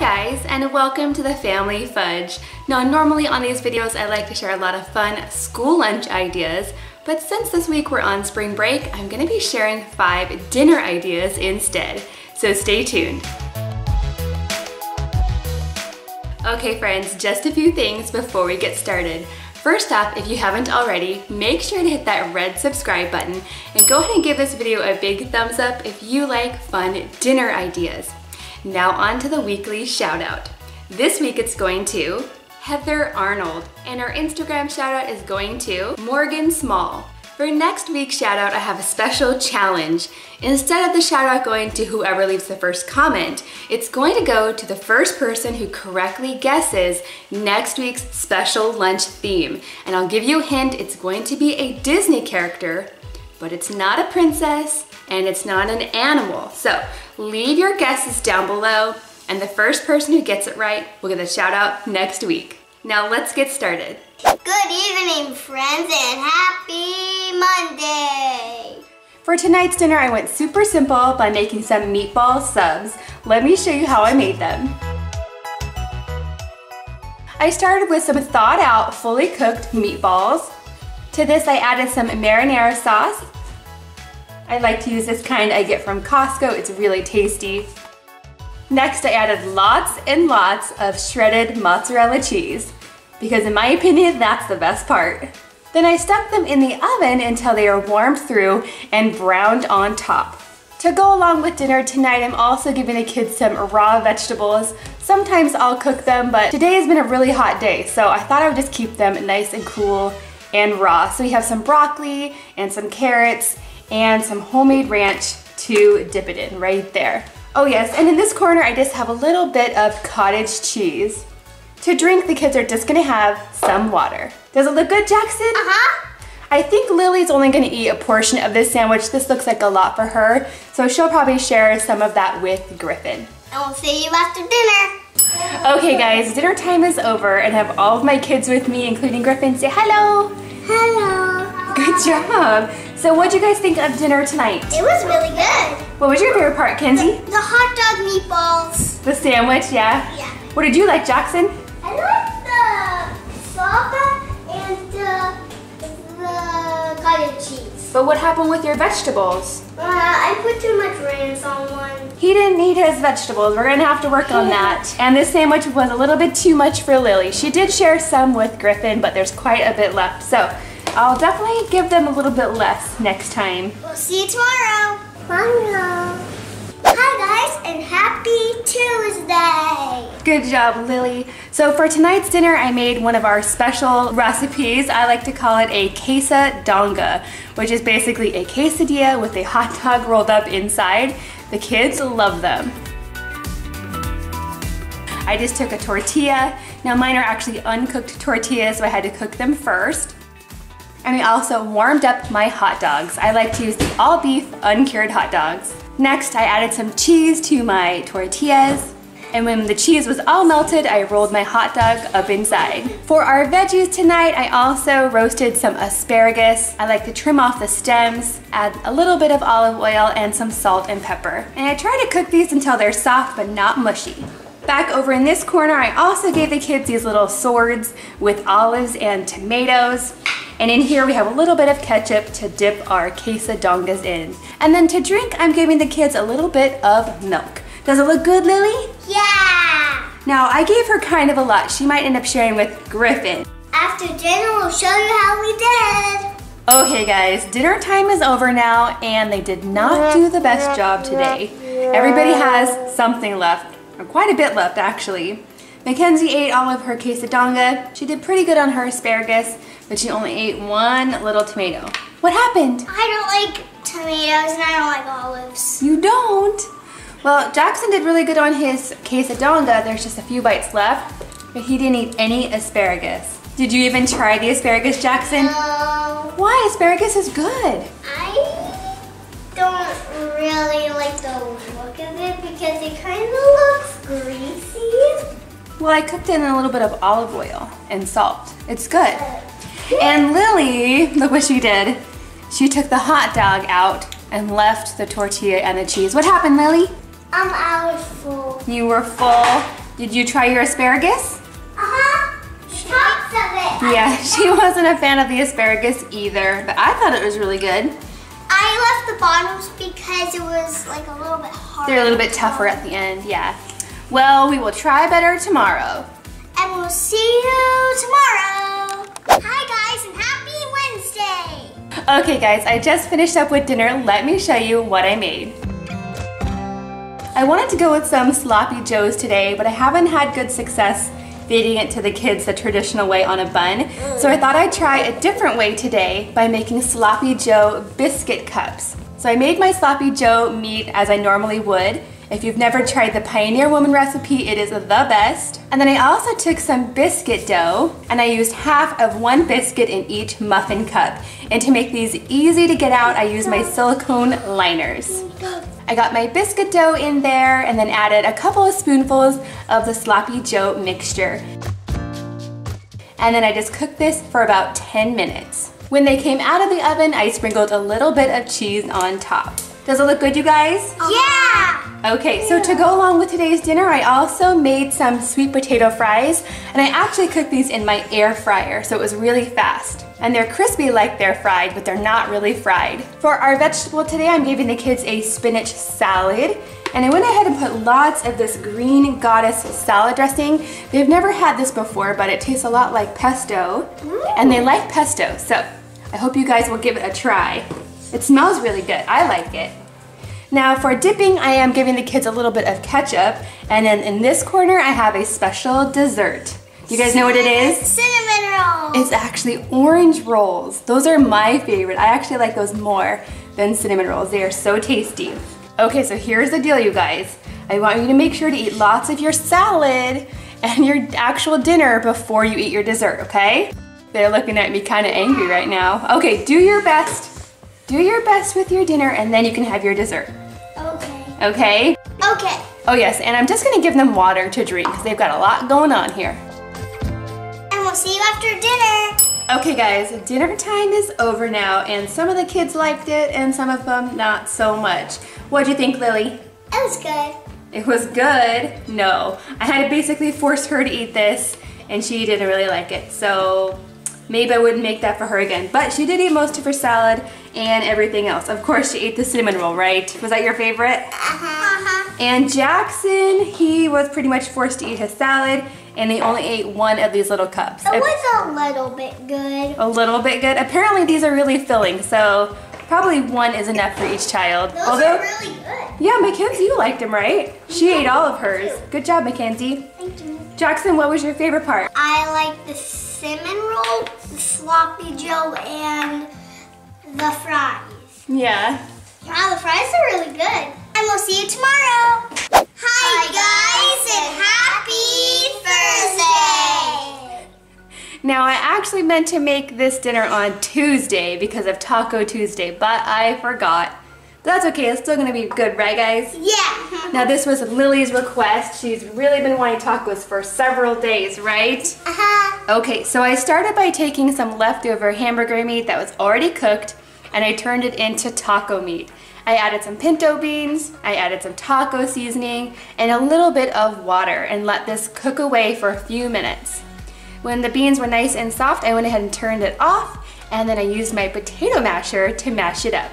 guys and welcome to the Family Fudge. Now normally on these videos I like to share a lot of fun school lunch ideas, but since this week we're on spring break, I'm gonna be sharing five dinner ideas instead. So stay tuned. Okay friends, just a few things before we get started. First off, if you haven't already, make sure to hit that red subscribe button and go ahead and give this video a big thumbs up if you like fun dinner ideas. Now on to the weekly shout out. This week it's going to Heather Arnold, and our Instagram shout out is going to Morgan Small. For next week's shout out, I have a special challenge. Instead of the shout out going to whoever leaves the first comment, it's going to go to the first person who correctly guesses next week's special lunch theme. And I'll give you a hint, it's going to be a Disney character, but it's not a princess and it's not an animal. So leave your guesses down below and the first person who gets it right will get a shout out next week. Now let's get started. Good evening, friends, and happy Monday! For tonight's dinner, I went super simple by making some meatball subs. Let me show you how I made them. I started with some thawed out, fully cooked meatballs. To this, I added some marinara sauce. I like to use this kind I get from Costco. It's really tasty. Next, I added lots and lots of shredded mozzarella cheese because in my opinion, that's the best part. Then I stuck them in the oven until they are warmed through and browned on top. To go along with dinner tonight, I'm also giving the kids some raw vegetables. Sometimes I'll cook them, but today has been a really hot day, so I thought I would just keep them nice and cool and raw. So we have some broccoli and some carrots and some homemade ranch to dip it in right there. Oh yes, and in this corner I just have a little bit of cottage cheese. To drink, the kids are just gonna have some water. Does it look good, Jackson? Uh-huh. I think Lily's only gonna eat a portion of this sandwich. This looks like a lot for her, so she'll probably share some of that with Griffin. And we'll see you after dinner. Okay guys, dinner time is over and I have all of my kids with me, including Griffin. Say hello. Hello. Good job. So what'd you guys think of dinner tonight? It was really good. What was your favorite part, Kenzie? The, the hot dog meatballs. The sandwich, yeah? Yeah. What did you like, Jackson? I like the salsa and the, the cottage cheese. But what happened with your vegetables? Uh, I put too much ranch on one. He didn't eat his vegetables. We're gonna have to work on that. And this sandwich was a little bit too much for Lily. She did share some with Griffin, but there's quite a bit left. So I'll definitely give them a little bit less next time. We'll see you tomorrow. Bye. Hi and happy Tuesday. Good job, Lily. So for tonight's dinner, I made one of our special recipes. I like to call it a quesadonga, which is basically a quesadilla with a hot dog rolled up inside. The kids love them. I just took a tortilla. Now mine are actually uncooked tortillas, so I had to cook them first. And I also warmed up my hot dogs. I like to use the all beef uncured hot dogs. Next, I added some cheese to my tortillas. And when the cheese was all melted, I rolled my hot dog up inside. For our veggies tonight, I also roasted some asparagus. I like to trim off the stems, add a little bit of olive oil and some salt and pepper. And I try to cook these until they're soft but not mushy. Back over in this corner, I also gave the kids these little swords with olives and tomatoes. And in here we have a little bit of ketchup to dip our quesadongas in. And then to drink, I'm giving the kids a little bit of milk. Does it look good, Lily? Yeah. Now, I gave her kind of a lot. She might end up sharing with Griffin. After dinner, we'll show you how we did. Okay guys, dinner time is over now and they did not do the best job today. Everybody has something left, or quite a bit left actually. Mackenzie ate all of her quesadonga. She did pretty good on her asparagus, but she only ate one little tomato. What happened? I don't like tomatoes and I don't like olives. You don't? Well, Jackson did really good on his quesadonga. There's just a few bites left, but he didn't eat any asparagus. Did you even try the asparagus, Jackson? No. Why? Asparagus is good. I don't really like the look of it because it kind of looks greasy. Well, I cooked it in a little bit of olive oil and salt. It's good. And Lily, look what she did. She took the hot dog out and left the tortilla and the cheese. What happened, Lily? Um, I was full. You were full. Did you try your asparagus? Uh-huh. Tops of it. Yeah, she wasn't a fan of the asparagus either, but I thought it was really good. I left the bottoms because it was like a little bit hard. They're a little bit tougher at the end, yeah. Well, we will try better tomorrow. And we'll see you tomorrow. Hi guys and happy Wednesday. Okay guys, I just finished up with dinner. Let me show you what I made. I wanted to go with some sloppy joes today, but I haven't had good success feeding it to the kids the traditional way on a bun. So I thought I'd try a different way today by making sloppy joe biscuit cups. So I made my sloppy joe meat as I normally would. If you've never tried the Pioneer Woman recipe, it is the best. And then I also took some biscuit dough and I used half of one biscuit in each muffin cup. And to make these easy to get out, I used my silicone liners. I got my biscuit dough in there and then added a couple of spoonfuls of the sloppy joe mixture. And then I just cooked this for about 10 minutes. When they came out of the oven, I sprinkled a little bit of cheese on top. Does it look good, you guys? Yeah. Okay, so to go along with today's dinner, I also made some sweet potato fries, and I actually cooked these in my air fryer, so it was really fast. And they're crispy like they're fried, but they're not really fried. For our vegetable today, I'm giving the kids a spinach salad, and I went ahead and put lots of this green goddess salad dressing. They've never had this before, but it tastes a lot like pesto, and they like pesto, so I hope you guys will give it a try. It smells really good, I like it. Now for dipping, I am giving the kids a little bit of ketchup, and then in this corner, I have a special dessert. You guys know what it is? Cinnamon rolls. It's actually orange rolls. Those are my favorite. I actually like those more than cinnamon rolls. They are so tasty. Okay, so here's the deal, you guys. I want you to make sure to eat lots of your salad and your actual dinner before you eat your dessert, okay? They're looking at me kind of angry right now. Okay, do your best. Do your best with your dinner and then you can have your dessert, Okay. okay? Oh yes, and I'm just gonna give them water to drink because they've got a lot going on here. And we'll see you after dinner. Okay guys, dinner time is over now and some of the kids liked it and some of them not so much. What'd you think, Lily? It was good. It was good? No. I had to basically force her to eat this and she didn't really like it. So maybe I wouldn't make that for her again. But she did eat most of her salad and everything else. Of course, she ate the cinnamon roll, right? Was that your favorite? Uh-huh. And Jackson, he was pretty much forced to eat his salad and he only ate one of these little cups. It was a little bit good. A little bit good. Apparently these are really filling, so probably one is enough for each child. Those Although, are really good. yeah, Mackenzie, you liked them, right? She ate all of hers. Good job, Mackenzie. Thank you. Jackson, what was your favorite part? I like the cinnamon roll, the sloppy joe, and the fries. Yeah. Wow, the fries are really good. And we'll see you tomorrow. Hi, guys, and happy Thursday. Now, I actually meant to make this dinner on Tuesday because of Taco Tuesday, but I forgot. But that's okay, it's still gonna be good, right guys? Yeah. Now, this was Lily's request. She's really been wanting tacos for several days, right? Uh-huh. Okay, so I started by taking some leftover hamburger meat that was already cooked and I turned it into taco meat. I added some pinto beans, I added some taco seasoning, and a little bit of water and let this cook away for a few minutes. When the beans were nice and soft, I went ahead and turned it off and then I used my potato masher to mash it up.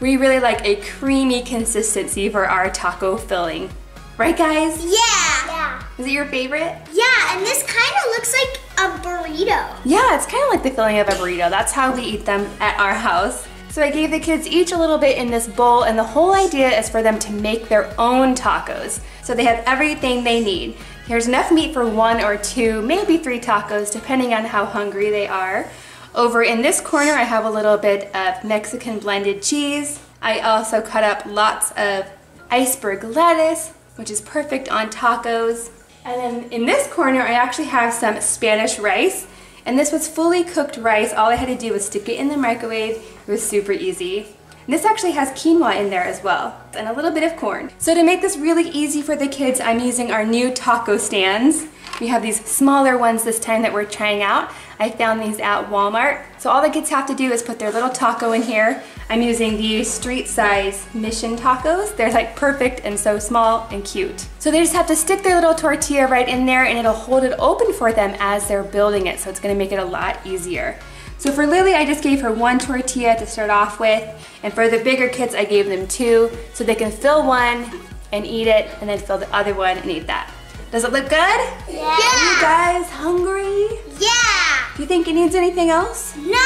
We really like a creamy consistency for our taco filling. Right guys? Yeah. Yeah. Is it your favorite? Yeah, and this kind of looks like a burrito. Yeah, it's kind of like the filling of a burrito. That's how we eat them at our house. So I gave the kids each a little bit in this bowl and the whole idea is for them to make their own tacos. So they have everything they need. Here's enough meat for one or two, maybe three tacos, depending on how hungry they are. Over in this corner, I have a little bit of Mexican blended cheese. I also cut up lots of iceberg lettuce, which is perfect on tacos. And then in this corner, I actually have some Spanish rice. And this was fully cooked rice. All I had to do was stick it in the microwave. It was super easy. And this actually has quinoa in there as well, and a little bit of corn. So to make this really easy for the kids, I'm using our new taco stands. We have these smaller ones this time that we're trying out. I found these at Walmart. So all the kids have to do is put their little taco in here. I'm using these street size mission tacos. They're like perfect and so small and cute. So they just have to stick their little tortilla right in there and it'll hold it open for them as they're building it. So it's gonna make it a lot easier. So for Lily, I just gave her one tortilla to start off with. And for the bigger kids, I gave them two so they can fill one and eat it and then fill the other one and eat that. Does it look good? Yeah. Are you guys hungry? Yeah. Do you think it needs anything else? No.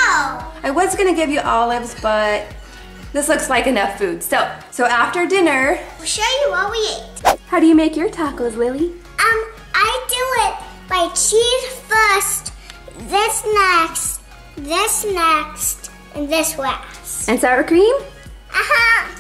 I was gonna give you olives, but this looks like enough food. So, so after dinner, We'll show you what we ate. how do you make your tacos, Lily? Um, I do it by cheese first, this next, this next, and this last. And sour cream? Uh-huh.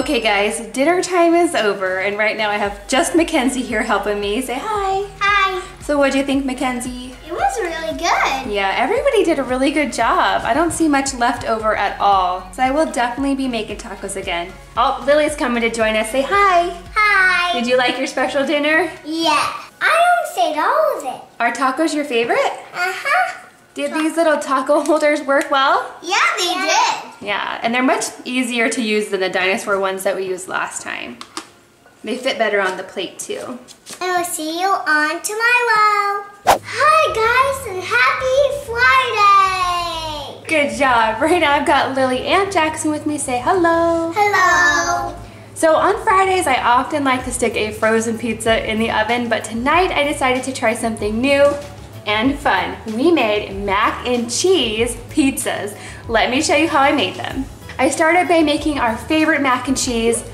Okay guys, dinner time is over and right now I have just Mackenzie here helping me. Say hi. Hi. So what do you think, Mackenzie? It was really good. Yeah, everybody did a really good job. I don't see much left over at all. So I will definitely be making tacos again. Oh, Lily's coming to join us. Say hi. Hi. Did you like your special dinner? Yeah. I almost ate all of it. Are tacos your favorite? Uh-huh. Did these little taco holders work well? Yeah, they did. Yeah, and they're much easier to use than the dinosaur ones that we used last time. They fit better on the plate too. And we'll see you on tomorrow. Hi, guys, and happy Friday. Good job. Right now I've got Lily and Jackson with me. Say hello. Hello. So on Fridays, I often like to stick a frozen pizza in the oven, but tonight I decided to try something new and fun. We made mac and cheese pizzas. Let me show you how I made them. I started by making our favorite mac and cheese.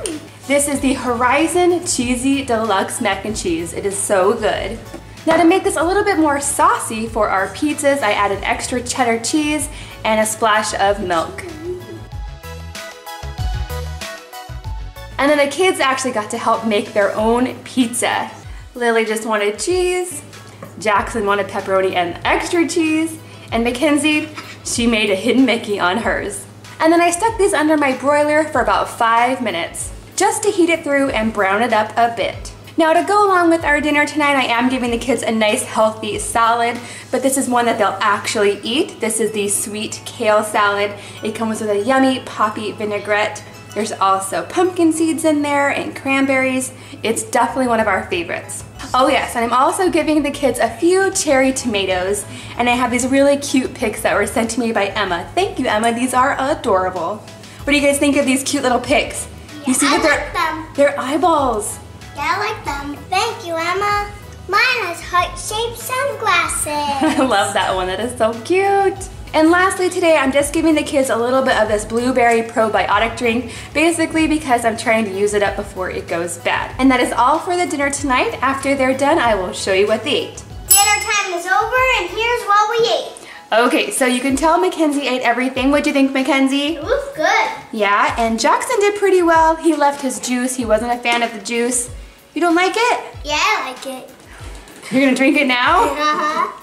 This is the Horizon Cheesy Deluxe Mac and Cheese. It is so good. Now to make this a little bit more saucy for our pizzas, I added extra cheddar cheese and a splash of milk. And then the kids actually got to help make their own pizza. Lily just wanted cheese, Jackson wanted pepperoni and extra cheese, and Mackenzie, she made a hidden Mickey on hers. And then I stuck these under my broiler for about five minutes, just to heat it through and brown it up a bit. Now to go along with our dinner tonight, I am giving the kids a nice healthy salad, but this is one that they'll actually eat. This is the sweet kale salad. It comes with a yummy poppy vinaigrette. There's also pumpkin seeds in there and cranberries. It's definitely one of our favorites. Oh yes, and I'm also giving the kids a few cherry tomatoes, and I have these really cute picks that were sent to me by Emma. Thank you, Emma. These are adorable. What do you guys think of these cute little picks? you see that they're, like they're eyeballs. Yeah, I like them. Thank you, Emma. Mine has heart-shaped sunglasses. I love that one. That is so cute. And lastly today, I'm just giving the kids a little bit of this blueberry probiotic drink, basically because I'm trying to use it up before it goes bad. And that is all for the dinner tonight. After they're done, I will show you what they ate. Dinner time is over, and here's what we ate. Okay, so you can tell Mackenzie ate everything. What'd you think, Mackenzie? It was good. Yeah, and Jackson did pretty well. He left his juice. He wasn't a fan of the juice. You don't like it? Yeah, I like it. You're gonna drink it now? Uh-huh.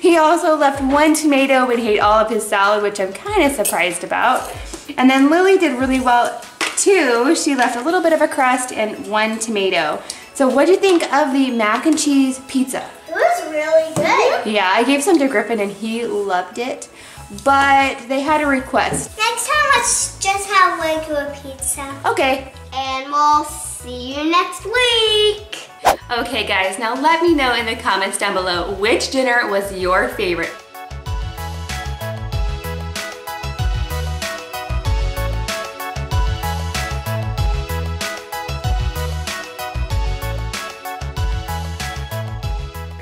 He also left one tomato but he ate all of his salad, which I'm kind of surprised about. And then Lily did really well too. She left a little bit of a crust and one tomato. So what do you think of the mac and cheese pizza? It was really good. Yeah, I gave some to Griffin and he loved it, but they had a request. Next time, let's just have regular pizza. Okay. And we'll see you next week. Okay guys, now let me know in the comments down below which dinner was your favorite.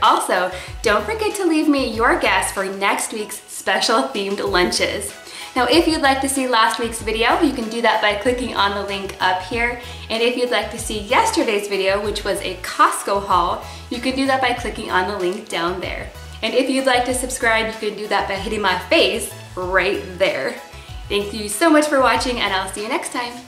Also, don't forget to leave me your guess for next week's special themed lunches. Now, if you'd like to see last week's video, you can do that by clicking on the link up here. And if you'd like to see yesterday's video, which was a Costco haul, you can do that by clicking on the link down there. And if you'd like to subscribe, you can do that by hitting my face right there. Thank you so much for watching and I'll see you next time.